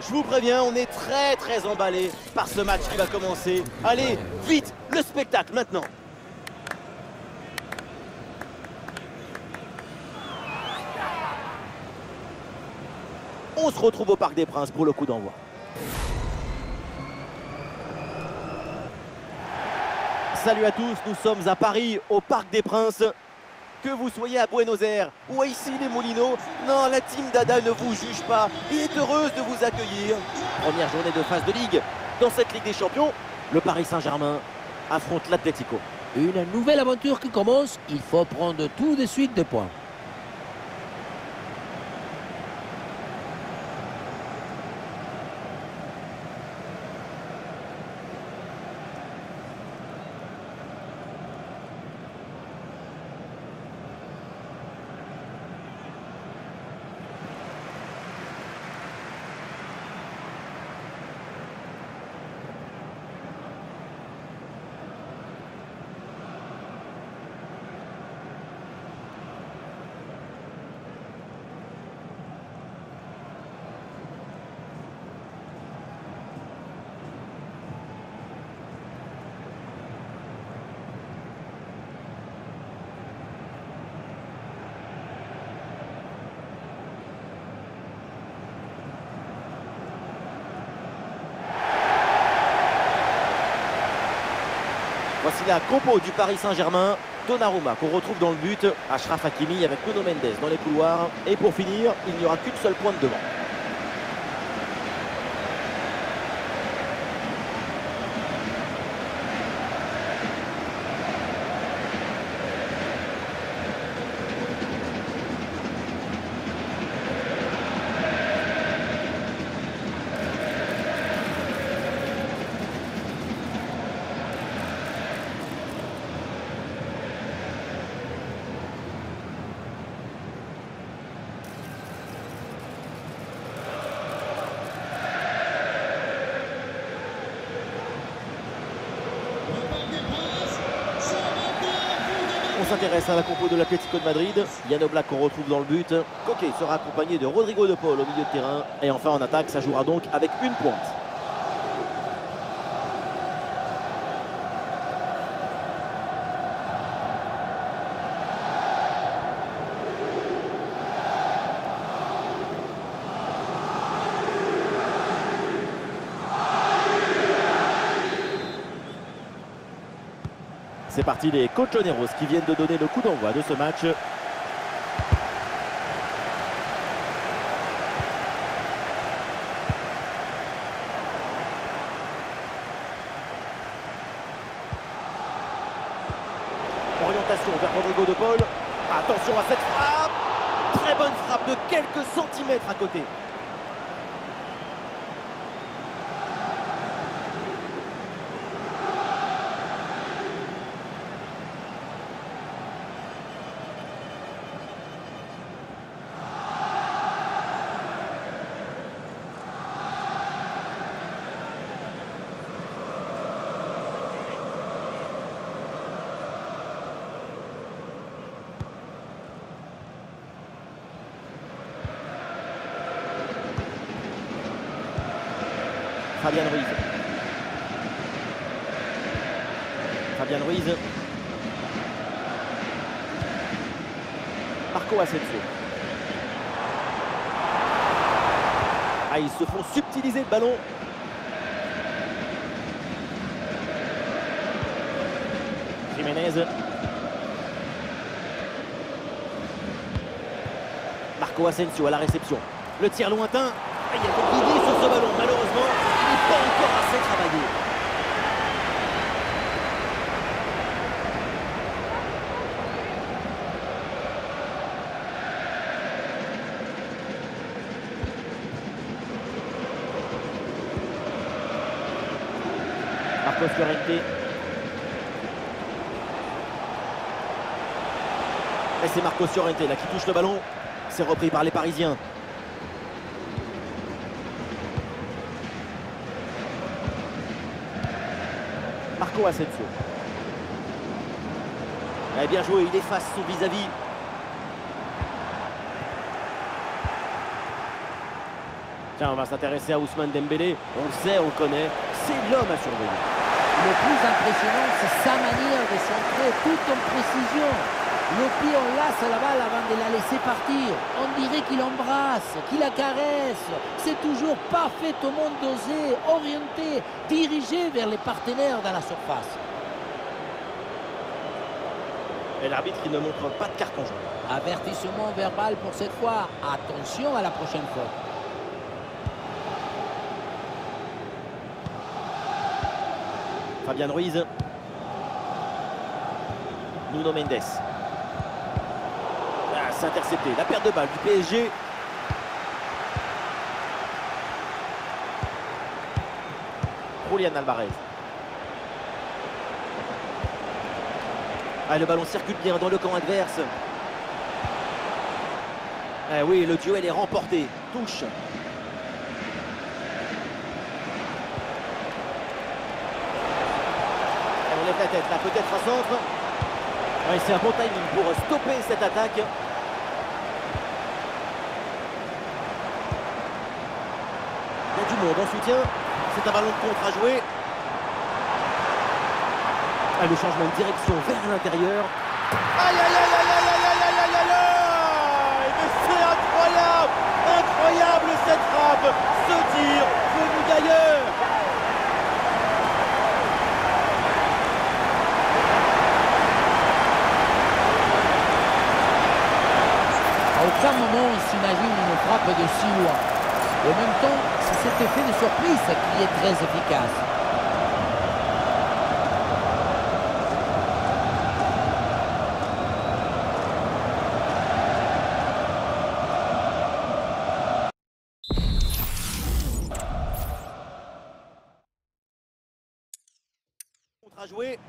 Je vous préviens, on est très très emballé par ce match qui va commencer. Allez, vite, le spectacle maintenant. On se retrouve au Parc des Princes pour le coup d'envoi. Salut à tous, nous sommes à Paris, au Parc des Princes. Que vous soyez à Buenos Aires ou ici les Moulineaux, non, la team Dada ne vous juge pas et est heureuse de vous accueillir. Première journée de phase de Ligue. Dans cette Ligue des Champions, le Paris Saint-Germain affronte l'Atlético. Une nouvelle aventure qui commence, il faut prendre tout de suite des points. La compo du Paris Saint-Germain. Donnarumma qu'on retrouve dans le but. Achraf Hakimi avec Bruno Mendes dans les couloirs. Et pour finir, il n'y aura qu'une seule pointe devant. S'intéresse à la compo de l'Atlético de Madrid. Yann qu'on retrouve dans le but. Coquet sera accompagné de Rodrigo de Paul au milieu de terrain. Et enfin en attaque, ça jouera donc avec une pointe. C'est parti les Colchoneros qui viennent de donner le coup d'envoi de ce match. Orientation vers Rodrigo de Paul. Attention à cette frappe. Très bonne frappe de quelques centimètres à côté. Fabian Ruiz. Fabian Ruiz. Marco Asensio. Ah, ils se font subtiliser le ballon. Jiménez. Marco Asensio à la réception. Le tir lointain. Il y a sur ce ballon. Malheureusement, pas encore assez travaillé. Marcos Llorente. Et c'est Marcos Llorente là qui touche le ballon. C'est repris par les Parisiens. Marco Asensio. Eh bien joué, il efface son vis-à-vis. Tiens, on va s'intéresser à Ousmane Dembélé. On le sait, on connaît. C'est l'homme à surveiller. Le plus impressionnant, c'est sa manière de centrer tout en précision. Le pied en lasse la balle avant de la laisser partir. On dirait qu'il embrasse, qu'il la caresse. C'est toujours parfaitement dosé, orienté, dirigé vers les partenaires dans la surface. Et l'arbitre, il ne montre pas de carton jaune. Avertissement verbal pour cette fois. Attention à la prochaine fois. Fabian Ruiz. Nuno Mendes. Ah, intercepté. La perte de balle du PSG. Julian Alvarez. Ah, le ballon circule bien dans le camp adverse. Ah oui, le duel est remporté. Touche. Elle enlève la tête, là peut-être un centre. Ouais, c'est un bon timing pour stopper cette attaque. Monde en soutien. C'est un ballon de contre à jouer. Ah, le changement de direction vers l'intérieur. Aïe, aïe, aïe, aïe, aïe, aïe, aïe, aïe, aïe, aïe Mais c'est incroyable Incroyable cette frappe Ce tir venu d'ailleurs À aucun moment on s'imagine une frappe de six En même temps, c'est cet effet de surprise qui est très efficace. Contre à jouer.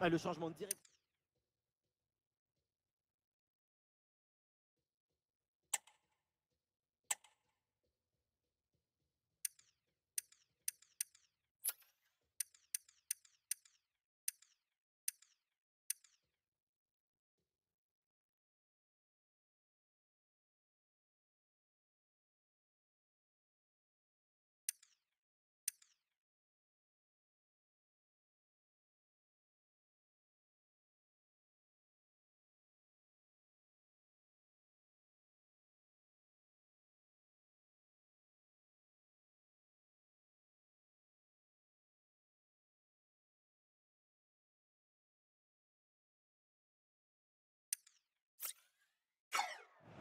Ah, le changement de direction.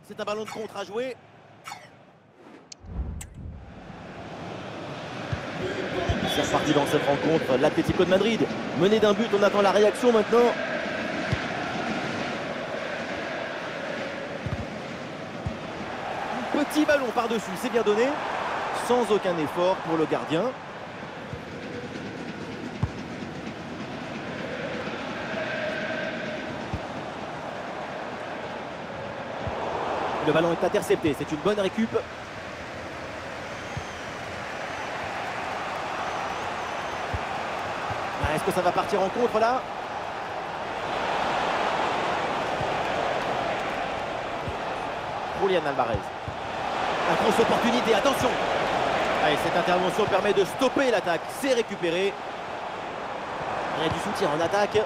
C'est un ballon de contre à jouer. C'est reparti dans cette rencontre. L'Atlético de Madrid, mené d'un but, on attend la réaction maintenant. Petit ballon par-dessus, c'est bien donné. Sans aucun effort pour le gardien. Le ballon est intercepté, c'est une bonne récup. Ah, Est-ce que ça va partir en contre là? Julian Alvarez. La grosse opportunité, attention cette intervention permet de stopper l'attaque, c'est récupéré. Il y a du soutien en attaque.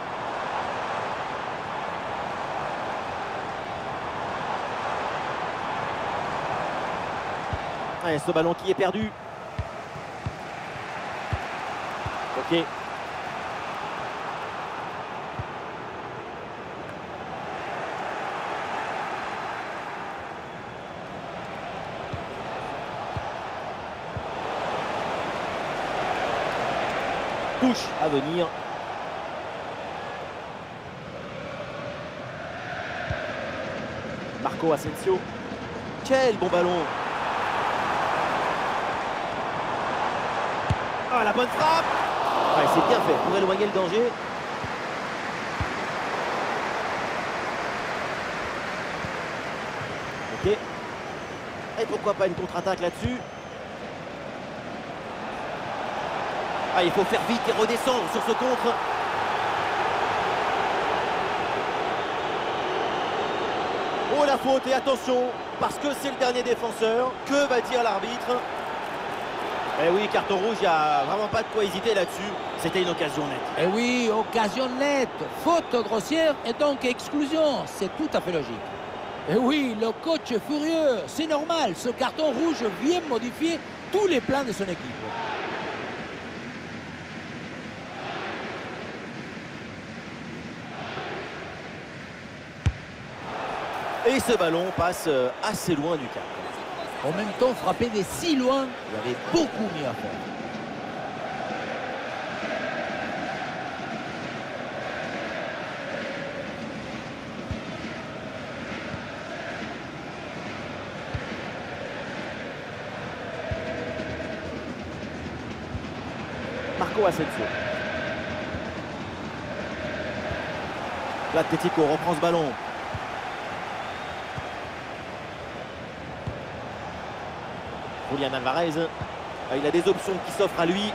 Allez, ce ballon qui est perdu. Ok. Touche à venir. Marco Asensio. Quel bon ballon la bonne frappe C'est bien fait pour éloigner le danger. Ok. Et pourquoi pas une contre-attaque là-dessus? Ah, il faut faire vite et redescendre sur ce contre. Oh la faute et attention, parce que c'est le dernier défenseur, que va dire l'arbitre? Eh oui, carton rouge, il n'y a vraiment pas de quoi hésiter là-dessus. C'était une occasion nette. Eh oui, occasion nette, faute grossière et donc exclusion. C'est tout à fait logique. Eh oui, le coach est furieux. C'est normal, ce carton rouge vient modifier tous les plans de son équipe. Et ce ballon passe euh, assez loin du cap. En même temps, frapper des si loin, il avait beaucoup mieux à faire. Marco Asensio. L'Atlético reprend ce ballon. Julian Alvarez. Ah, Il a des options qui s'offrent à lui.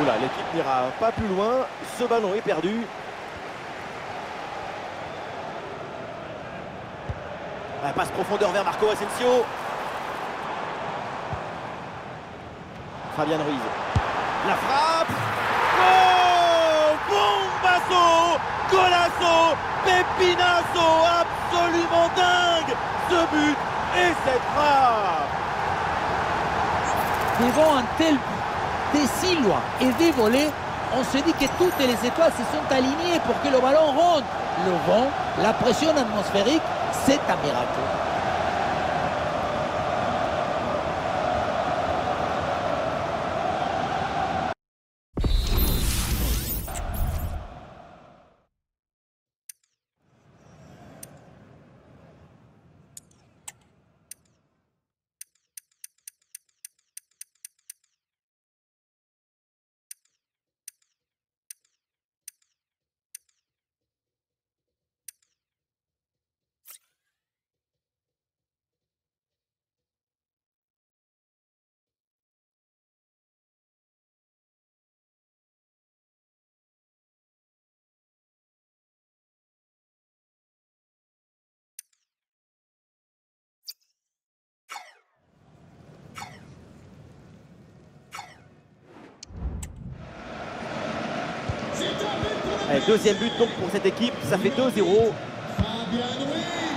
Oula, l'équipe n'ira pas plus loin. Ce ballon est perdu. La passe profondeur vers Marco Asensio. Fabian Ruiz. La frappe. Oh Bombasso Golasso Pepinasso Absolument dingue Ce but Devant un tel si loin et des volets, on se dit que toutes les étoiles se sont alignées pour que le ballon ronde. Le vent, la pression atmosphérique, c'est un miracle. Allez, Deuxième but donc pour cette équipe, ça fait 2-0.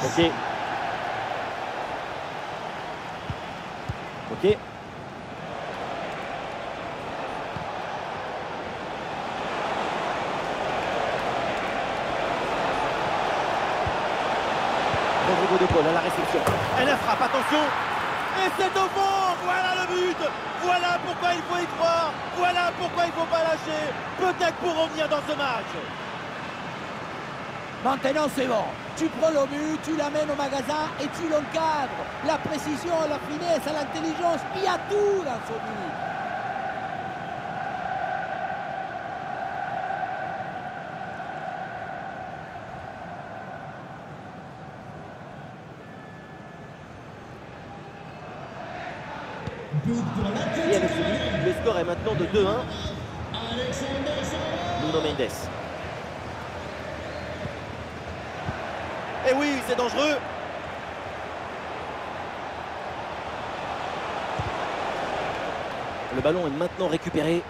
Ok. Ok. Rodrigo de Paul à la réception. Elle la frappe, attention Et c'est au fond Voilà le but Voilà pourquoi il faut y croire Voilà pourquoi il ne faut pas lâcher Peut-être pour revenir dans ce match Maintenant, c'est bon. Tu prends le but, tu l'amènes au magasin et tu l'encadres. La précision, la finesse, l'intelligence, il y a tout dans ce but. Le score est maintenant de 2-1. Nuno Mendes. Et oui, c'est dangereux. Le ballon est maintenant récupéré.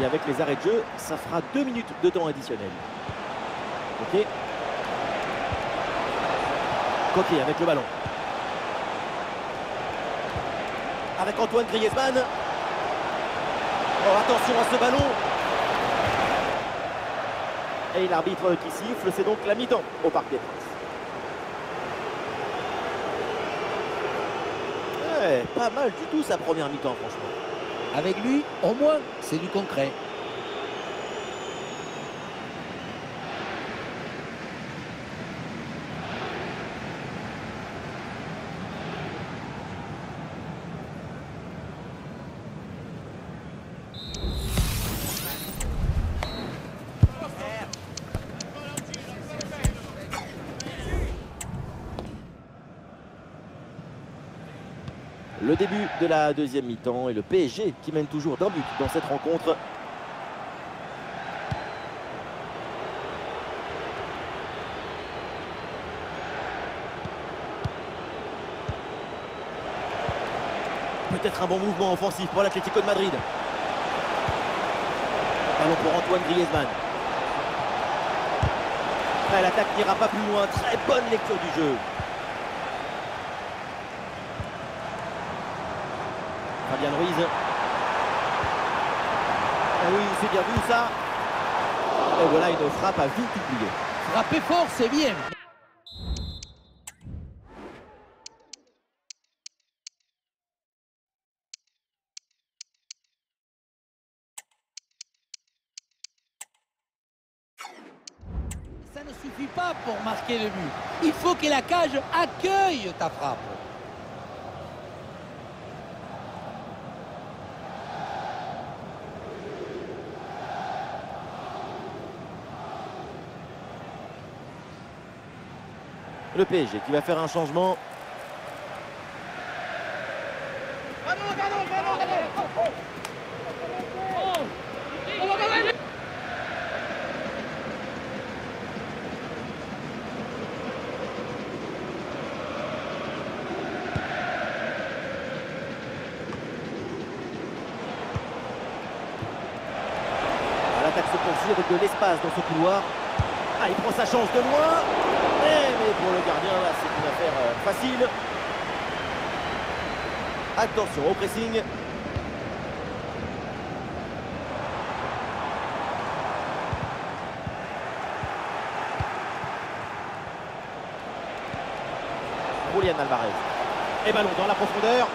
Et avec les arrêts de jeu, ça fera deux minutes de temps additionnel. Ok. Coquet avec le ballon. Avec Antoine Griezmann. Oh, attention à ce ballon. Et l'arbitre qui siffle, c'est donc la mi-temps au Parc des Princes. Pas mal du tout sa première mi-temps, franchement. Avec lui, au moins, c'est du concret. le début de la deuxième mi-temps et le PSG qui mène toujours d'un but dans cette rencontre. Peut-être un bon mouvement offensif pour l'Atlético de Madrid. Allons pour Antoine Griezmann. L'attaque n'ira pas plus loin. Très bonne lecture du jeu. Fabian Ruiz. Ah oui, c'est bien vu ça. Et voilà une frappe à vite oubliée. Frapper fort, c'est bien. Ça ne suffit pas pour marquer le but. Il faut que la cage accueille ta frappe. Le PSG qui va faire un changement. L'attaque se poursuit avec de l'espace dans ce couloir. Ah, il prend sa chance de loin. Pour le gardien, là, c'est une affaire euh, facile. Attention au pressing. Julian Alvarez. Et ballon dans la profondeur.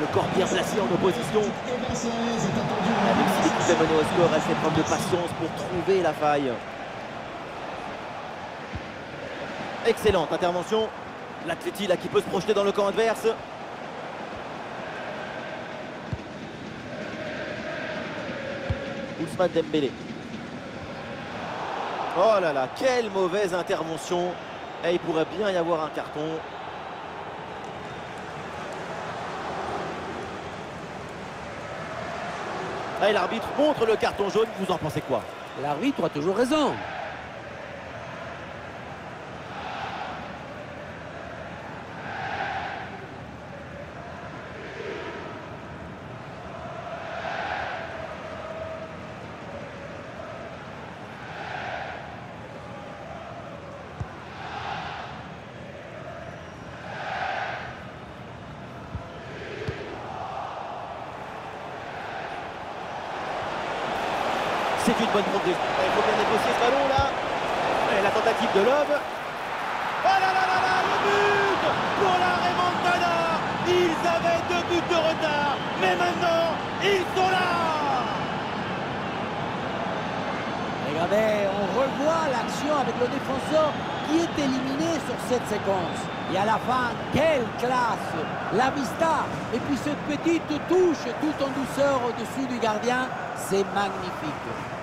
Le corps bien placé en opposition. Si l'équipe est menée au score, elle fait de patience pour trouver la faille. Excellente intervention. L'Atleti là qui peut se projeter dans le camp adverse. Ousmane Dembélé. Oh là là, quelle mauvaise intervention. Et il pourrait bien y avoir un carton. L'arbitre montre le carton jaune, vous en pensez quoi? L'arbitre a toujours raison. C'est une bonne progression. Il faut bien négocier ce ballon là. La tentative de Love. Oh là là là là, le but pour la remontada. Ils avaient deux buts de retard, mais maintenant ils sont là. Regardez, on revoit l'action avec le défenseur qui est éliminé sur cette séquence. Et à la fin, quelle classe La vista Et puis cette petite touche tout en douceur au-dessus du gardien, c'est magnifique.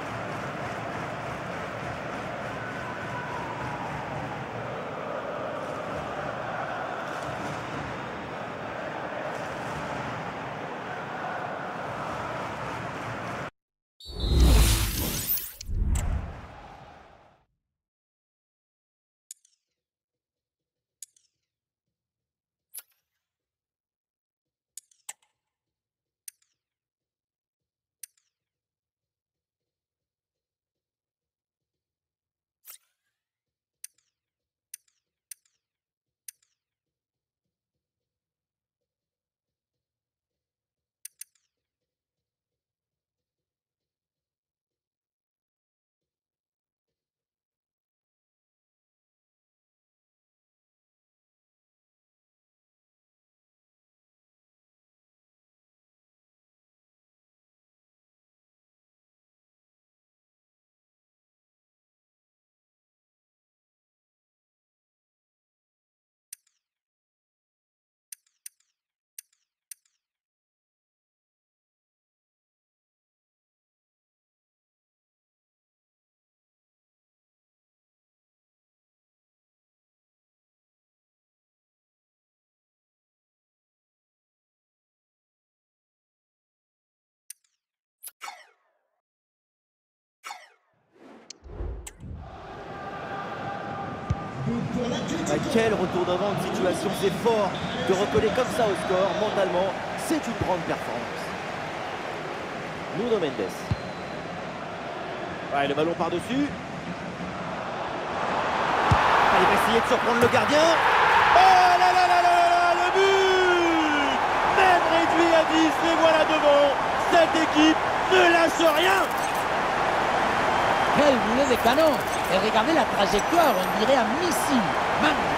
Quel retournement de situation, c'est fort de recoller comme ça au score, mentalement, c'est une grande performance. Nuno Mendes. le ballon par-dessus. Il va essayer de surprendre le gardien. Oh là là là là là, le but Même réduit à 10, les voilà devant. Cette équipe ne lâche rien. Quel boulet de canon Et regardez la trajectoire, on dirait un missile.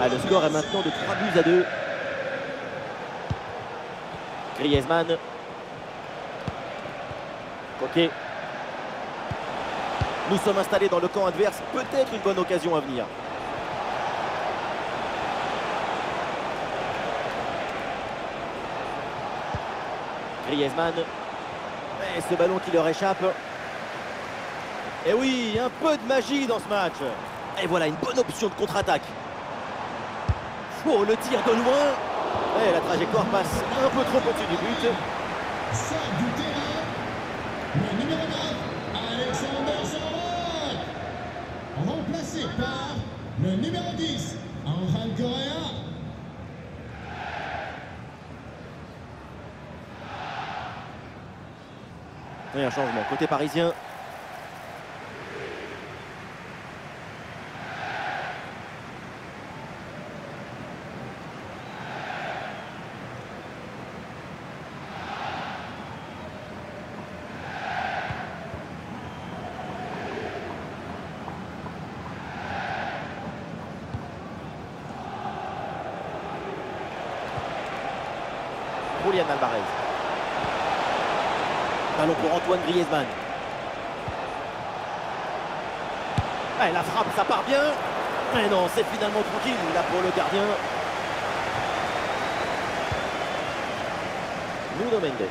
Ah, le score est maintenant de 3 buts à 2. Griezmann. Ok. Nous sommes installés dans le camp adverse. Peut-être une bonne occasion à venir. Griezmann. Et ce ballon qui leur échappe. Et oui, un peu de magie dans ce match. Et voilà, une bonne option de contre-attaque. Oh, le tir de loin. Et la trajectoire passe un peu trop au-dessus du but. Sort du terrain. Le numéro 9, Alexander. Remplacé par le numéro 10, Angel Correa. Et un changement côté parisien. Julian Alvarez. Ballon pour Antoine La frappe, ça part bien. Mais non, c'est finalement tranquille là pour le gardien. Nuno Mendes.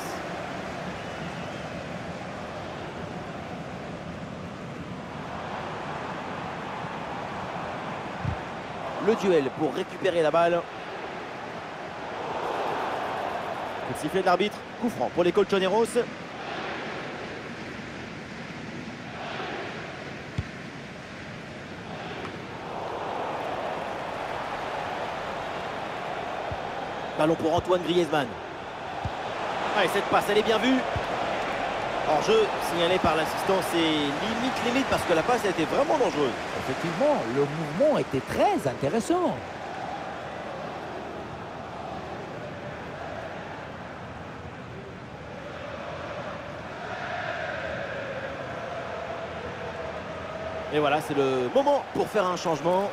Le duel pour récupérer la balle. Le sifflet de l'arbitre, coup franc pour les Colchoneros. Ballon pour Antoine Griezmann. Ah, et cette passe, elle est bien vue. En jeu, signalé par l'assistant, c'est limite, limite, parce que la passe a été vraiment dangereuse. Effectivement, le mouvement était très intéressant. Et voilà, c'est le moment pour faire un changement.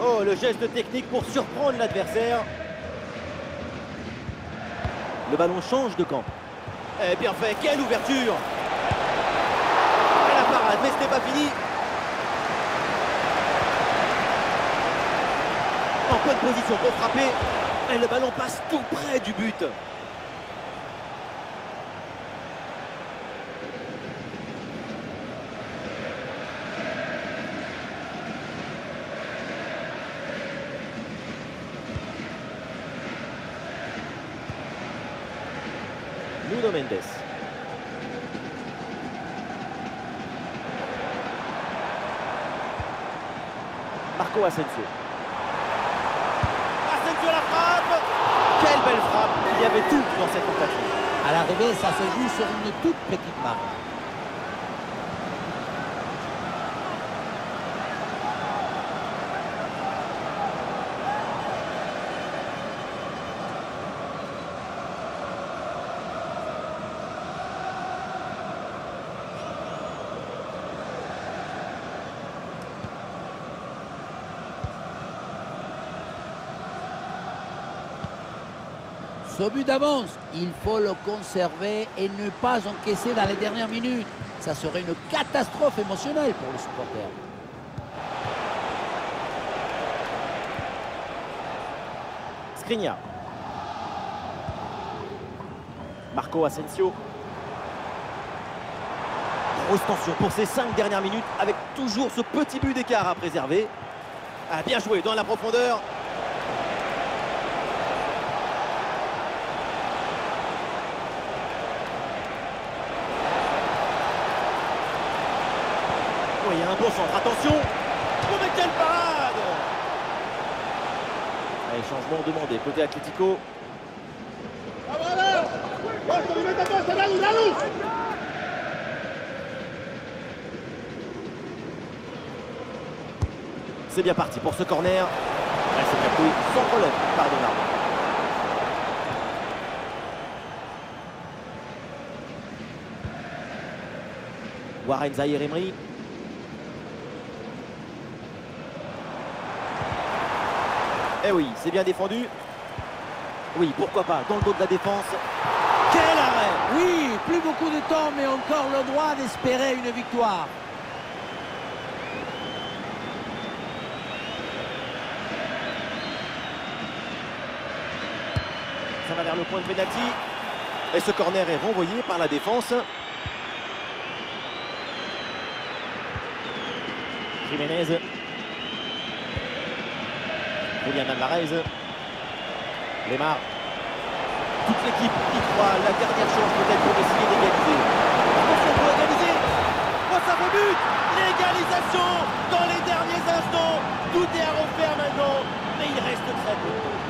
Oh, le geste technique pour surprendre l'adversaire. Le ballon change de camp. Eh bien fait, quelle ouverture mais ce n'est pas fini. En bonne position pour frapper. Et le ballon passe tout près du but. Nuno Mendes. Marco Asensio. Asensio la frappe Quelle belle frappe Il y avait tout dans cette tentative. À l'arrivée, ça se joue sur une toute petite marque. Ce but d'avance, il faut le conserver et ne pas encaisser dans les dernières minutes. Ça serait une catastrophe émotionnelle pour le supporter. Skriniar. Marco Asensio. Grosse tension pour ces cinq dernières minutes avec toujours ce petit but d'écart à préserver. Ah, bien joué dans la profondeur. Il y a un bon centre. Attention Oh, mais quelle parade Allez, changement demandé côté Atlético. C'est bien parti pour ce corner. Ah, C'est capouille sans problème par Donnarumma. Warren Zahir Emery. Eh oui, c'est bien défendu. Oui, pourquoi pas, dans le dos de la défense. Quel arrêt Oui, plus beaucoup de temps, mais encore le droit d'espérer une victoire. Ça va vers le point de pénalty. Et ce corner est renvoyé par la défense. Jiménez. Julian Alvarez. Lemar. Toute l'équipe y croit. La dernière chance peut-être pour essayer d'égaliser. L'égalisation dans les derniers instants. Tout est à refaire maintenant. Mais il reste très peu.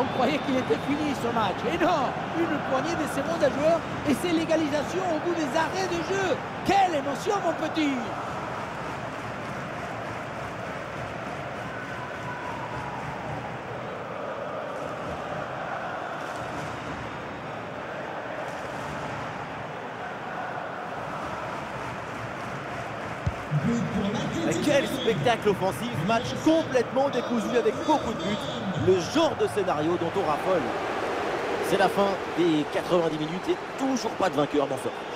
On croyait qu'il était fini ce match. Et non, une poignée de secondes à joueurs et c'est l'égalisation au bout des arrêts de jeu. Quelle émotion, mon petit But pour Mais l'Atlético Quel Madrid. Spectacle offensif, match complètement décousu avec beaucoup de buts. Le genre de scénario dont on raffole. C'est la fin des 90 minutes et toujours pas de vainqueur dans ce.